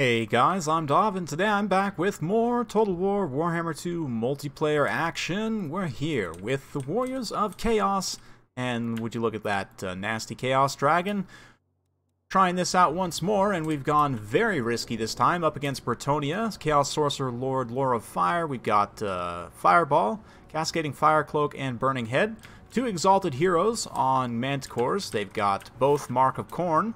Hey guys, I'm Dahv, and today I'm back with more Total War Warhammer 2 multiplayer action. We're here with the Warriors of Chaos, and would you look at that uh, nasty Chaos Dragon? Trying this out once more, and we've gone very risky this time, up against Bretonnia, Chaos Sorcerer Lord Lore of Fire, we've got uh, Fireball, Cascading Fire Cloak, and Burning Head. Two Exalted Heroes on Manticores, they've got both Mark of Khorne,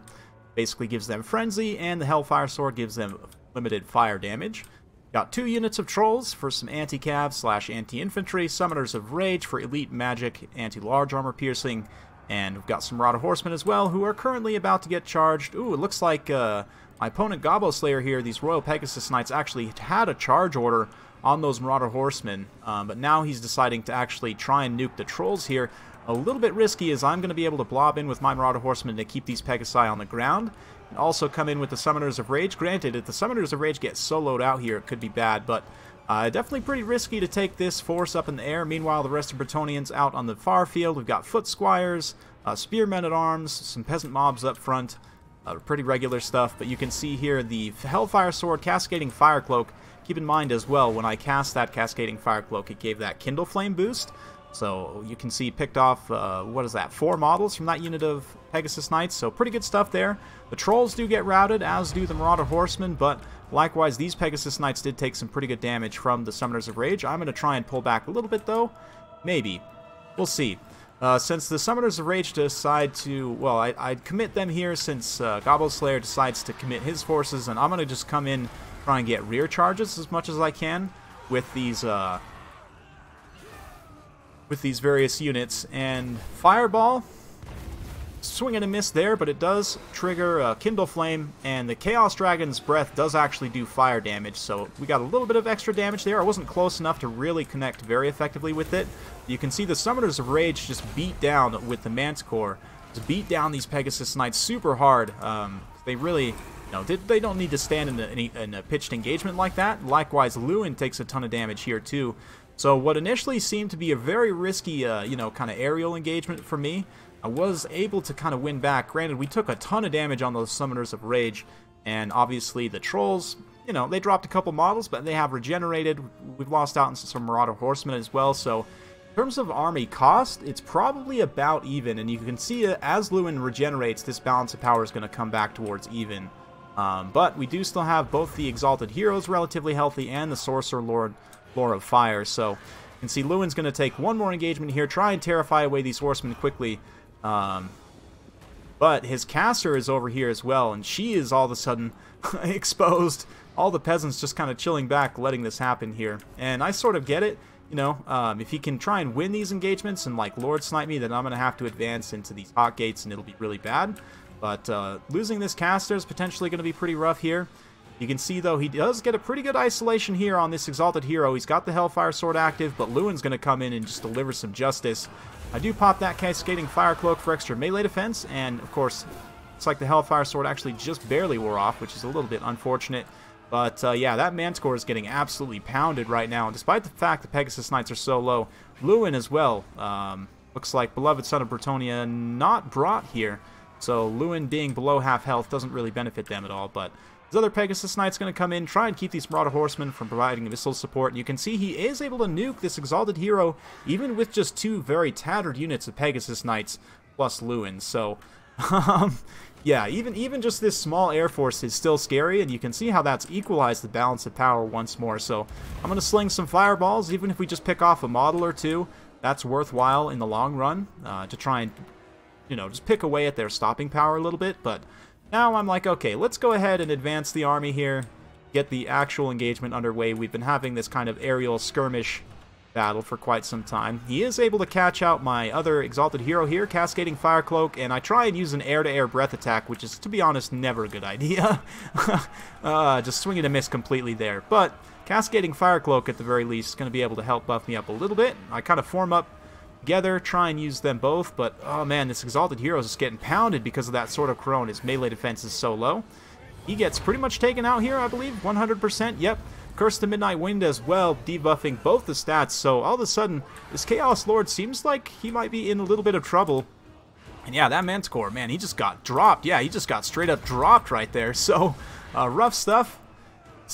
basically gives them frenzy, and the Hellfire Sword gives them limited fire damage. Got two units of trolls for some anti-cav slash anti-infantry, summoners of rage for elite magic, anti-large armor piercing, and we've got some Marauder Horsemen as well, who are currently about to get charged. Ooh, it looks like uh, my opponent Gobbo Slayer here, these Royal Pegasus Knights, actually had a charge order on those Marauder Horsemen, um, but now he's deciding to actually try and nuke the trolls here a little bit risky as I'm going to be able to blob in with my Marauder Horsemen to keep these Pegasi on the ground. And also come in with the Summoners of Rage. Granted, if the Summoners of Rage get soloed out here, it could be bad, but uh, definitely pretty risky to take this force up in the air. Meanwhile, the rest of Bretonnians out on the far field. We've got Foot Squires, uh, Spearmen at Arms, some Peasant Mobs up front. Uh, pretty regular stuff, but you can see here the Hellfire Sword, Cascading Fire Cloak. Keep in mind as well, when I cast that Cascading Fire Cloak, it gave that Kindle Flame boost. So you can see picked off, uh, what is that, four models from that unit of Pegasus Knights, so pretty good stuff there. The Trolls do get routed, as do the Marauder Horsemen, but likewise these Pegasus Knights did take some pretty good damage from the Summoners of Rage. I'm going to try and pull back a little bit though, maybe. We'll see. Uh, since the Summoners of Rage decide to, well, I, would commit them here since uh, Gobbo Slayer decides to commit his forces, and I'm going to just come in, try and get rear charges as much as I can with these uh, with these various units. And Fireball, swing and a miss there, but it does trigger a Kindle Flame, and the Chaos Dragon's Breath does actually do fire damage, so we got a little bit of extra damage there. I wasn't close enough to really connect very effectively with it. You can see the Summoners of Rage just beat down with the Manticore, just beat down these Pegasus Knights super hard. Um, they really, no, they, they, don't need to stand in a, in a pitched engagement like that. Likewise, Louen takes a ton of damage here too. So what initially seemed to be a very risky, uh, you know, kind of aerial engagement for me, I was able to kind of win back. Granted, we took a ton of damage on those Summoners of Rage, and obviously the Trolls, you know, they dropped a couple models, but they have regenerated. We've lost out on some Marauder Horsemen as well, so in terms of army cost, it's probably about even, and you can see uh, as Louen regenerates, this balance of power is going to come back towards even. Um, but we do still have both the Exalted Heroes relatively healthy and the Sorcerer Lord Lore of Fire. So you can see Louen's going to take one more engagement here, try and terrify away these horsemen quickly. Um, but his caster is over here as well, and she is all of a sudden exposed. All the peasants just kind of chilling back, letting this happen here. And I sort of get it. You know, um, if he can try and win these engagements and, like, Lord Snipe me, then I'm going to have to advance into these hot gates, and it'll be really bad. But uh, losing this caster is potentially going to be pretty rough here. You can see, though, he does get a pretty good isolation here on this Exalted Hero. He's got the Hellfire Sword active, but Louen's going to come in and just deliver some justice. I do pop that Cascading Fire Cloak for extra melee defense, and, of course, it's like the Hellfire Sword actually just barely wore off, which is a little bit unfortunate. But, uh, yeah, that Manticore is getting absolutely pounded right now, and despite the fact the Pegasus Knights are so low, Louen as well, um, looks like Beloved Son of Bretonnia not brought here. So Louen being below half health doesn't really benefit them at all, but his other Pegasus Knight's going to come in, try and keep these Marauder Horsemen from providing missile support. And you can see he is able to nuke this Exalted Hero, even with just two very tattered units of Pegasus Knights plus Louen. So, um, yeah, even, even just this small Air Force is still scary, and you can see how that's equalized the balance of power once more. So I'm going to sling some Fireballs, even if we just pick off a model or two. That's worthwhile in the long run uh, to try and, you know, just pick away at their stopping power a little bit. But now I'm like, okay, let's go ahead and advance the army here, get the actual engagement underway. We've been having this kind of aerial skirmish battle for quite some time. He is able to catch out my other Exalted Hero here, Cascading Fire Cloak, and I try and use an air-to-air -air breath attack, which is, to be honest, never a good idea. uh, just swinging a miss completely there. But Cascading Fire Cloak, at the very least, is going to be able to help buff me up a little bit. I kind of form up together, try and use them both, but oh man, this Exalted Hero is just getting pounded because of that Sword of Couronne. His melee defense is so low. He gets pretty much taken out here, I believe, 100%, yep. Curse the Midnight Wind as well, debuffing both the stats, so all of a sudden, this Chaos Lord seems like he might be in a little bit of trouble. And yeah, that Manticore, man, he just got dropped. Yeah, he just got straight up dropped right there. So, uh, rough stuff.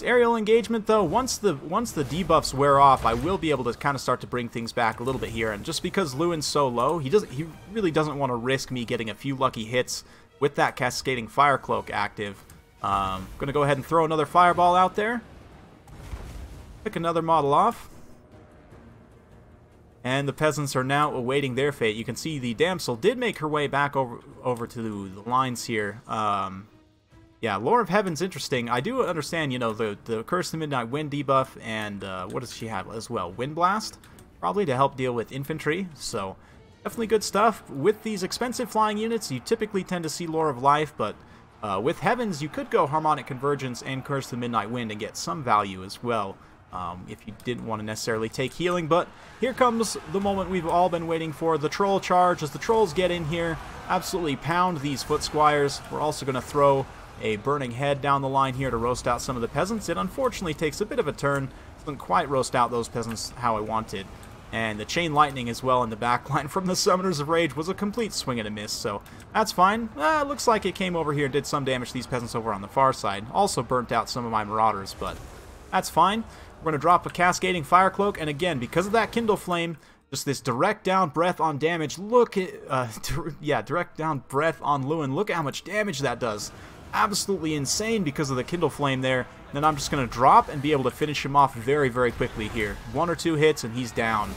Aerial engagement, though, once the once the debuffs wear off, I will be able to kind of start to bring things back a little bit here. And just because Louen's so low, he doesn't he really doesn't want to risk me getting a few lucky hits with that Cascading Fire Cloak active. Um, gonna go ahead and throw another Fireball out there. Pick another model off. And the peasants are now awaiting their fate. You can see the damsel did make her way back over over to the lines here. Um, yeah, Lore of Heaven's interesting. I do understand, you know, the, the Curse of Midnight Wind debuff, and uh, what does she have as well? Wind Blast? Probably to help deal with infantry, so definitely good stuff. With these expensive flying units, you typically tend to see Lore of Life, but uh, with Heavens, you could go Harmonic Convergence and Curse the Midnight Wind and get some value as well. Um, if you didn't want to necessarily take healing. But here comes the moment we've all been waiting for, the Troll Charge. As the Trolls get in here, absolutely pound these Foot Squires. We're also going to throw a burning head down the line here to roast out some of the peasants. It unfortunately takes a bit of a turn. Doesn't quite roast out those peasants how I wanted. And the Chain Lightning as well in the back line from the Summoners of Rage was a complete swing and a miss, so that's fine. Uh, looks like it came over here and did some damage to these peasants over on the far side. Also burnt out some of my Marauders, but that's fine. We're going to drop a Cascading Fire Cloak, and again, because of that Kindle Flame, just this direct down breath on damage. Look at, uh, yeah, direct down breath on Louen. Look at how much damage that does absolutely insane because of the Kindle Flame there. Then I'm just going to drop and be able to finish him off very, very quickly here. One or two hits and he's down.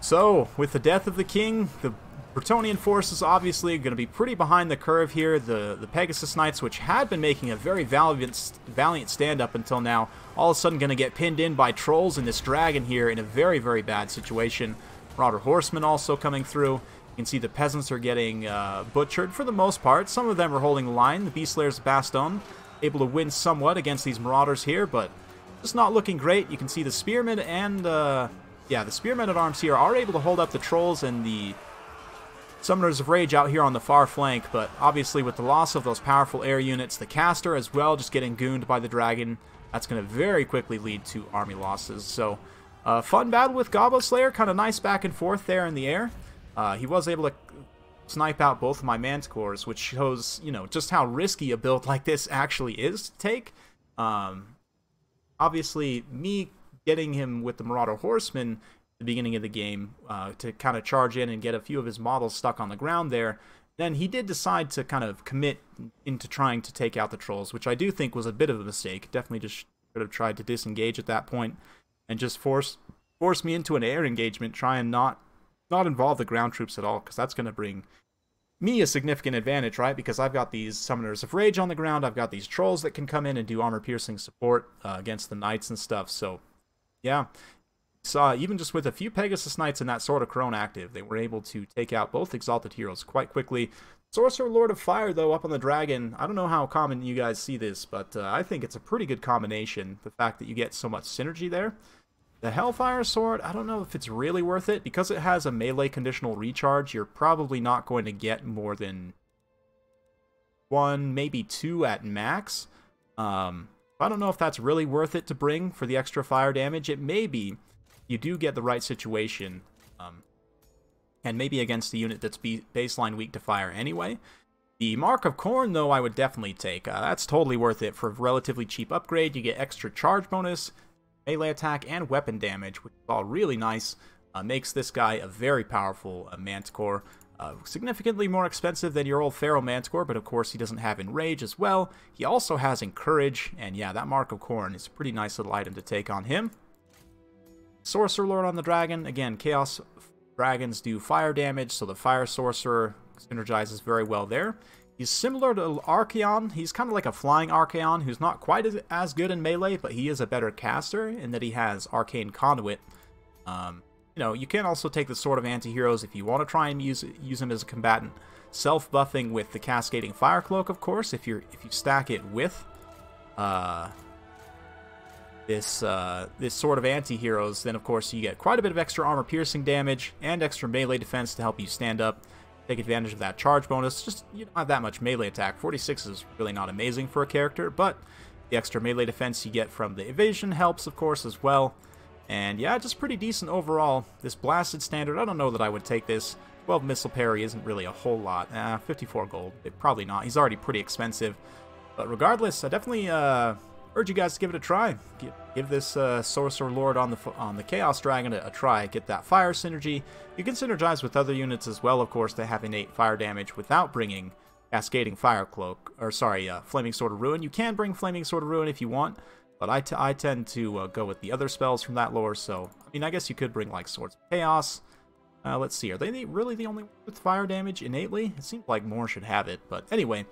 So, with the death of the king, the Bretonnian forces obviously going to be pretty behind the curve here. The the Pegasus Knights, which had been making a very valiant, valiant stand up until now, all of a sudden going to get pinned in by trolls and this dragon here in a very, very bad situation. Marauder Horseman also coming through. You can see the peasants are getting uh, butchered for the most part. Some of them are holding line. The Beastlayer's Baston able to win somewhat against these Marauders here, but just not looking great. You can see the Spearmen and, uh, yeah, the Spearmen at Arms here are able to hold up the Trolls and the Summoners of Rage out here on the far flank, but obviously with the loss of those powerful air units, the Caster as well just getting gooned by the Dragon, that's going to very quickly lead to army losses. So, uh, fun battle with Goblet Slayer, kind of nice back and forth there in the air. Uh, he was able to snipe out both of my Manticores, which shows, you know, just how risky a build like this actually is to take. Um, obviously, me getting him with the Marauder Horseman at the beginning of the game uh, to kind of charge in and get a few of his models stuck on the ground there, then he did decide to kind of commit into trying to take out the trolls, which I do think was a bit of a mistake. Definitely just should have tried to disengage at that point and just force force me into an air engagement, try and not not involve the ground troops at all, because that's going to bring me a significant advantage, right? Because I've got these Summoners of Rage on the ground, I've got these Trolls that can come in and do armor-piercing support uh, against the Knights and stuff, so yeah. So even just with a few Pegasus Knights and that Sword of Couronne active, they were able to take out both Exalted Heroes quite quickly. Sorcerer Lord of Fire, though, up on the Dragon, I don't know how common you guys see this, but uh, I think it's a pretty good combination, the fact that you get so much synergy there. The Hellfire Sword, I don't know if it's really worth it. Because it has a melee conditional recharge, you're probably not going to get more than one, maybe two at max. Um, I don't know if that's really worth it to bring for the extra fire damage. It may be. You do get the right situation. Um, and maybe against the unit that's baseline weak to fire anyway. The Mark of Khorne, though, I would definitely take. Uh, that's totally worth it. For a relatively cheap upgrade, you get extra charge bonus, melee attack, and weapon damage, which is all really nice. Uh, makes this guy a very powerful uh, Manticore. Uh, significantly more expensive than your old Feral Manticore, but of course he doesn't have Enrage as well. He also has Encourage, and yeah, that Mark of Khorne is a pretty nice little item to take on him. Sorcerer Lord on the Dragon. Again, Chaos Dragons do fire damage, so the Fire Sorcerer synergizes very well there. He's similar to Archaon. He's kind of like a flying Archaon who's not quite as, as good in melee, but he is a better caster in that he has Arcane Conduit. Um, you know, you can also take the Sword of Antiheroes if you want to try and use use him as a combatant. Self-buffing with the Cascading Fire Cloak, of course, if you if you stack it with uh, this uh, this Sword of Antiheroes, then of course you get quite a bit of extra armor piercing damage and extra melee defense to help you stand up take advantage of that charge bonus. Just, you don't have that much melee attack. 46 is really not amazing for a character, but the extra melee defense you get from the evasion helps, of course, as well. And yeah, just pretty decent overall. This Blasted Standard, I don't know that I would take this 12 missile parry isn't really a whole lot. Eh, 54 gold. Probably not. He's already pretty expensive. But regardless, I definitely uh, urge you guys to give it a try. Give, give this uh, Sorcerer Lord on the on the Chaos Dragon a, a, try. Get that fire synergy. You can synergize with other units as well, of course, to have innate fire damage without bringing Cascading Fire Cloak, or sorry, uh, Flaming Sword of Rhuin. You can bring Flaming Sword of Rhuin if you want, but I, I tend to uh, go with the other spells from that lore, so, I mean, I guess you could bring, like, Swords of Chaos. Uh, let's see, are they really the only with fire damage innately? It seems like more should have it, but anyway,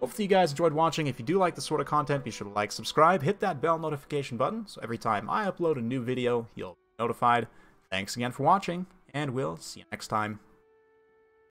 Hopefully you guys enjoyed watching. If you do like this sort of content, be sure to like, subscribe, hit that bell notification button, so every time I upload a new video, you'll be notified. Thanks again for watching, and we'll see you next time.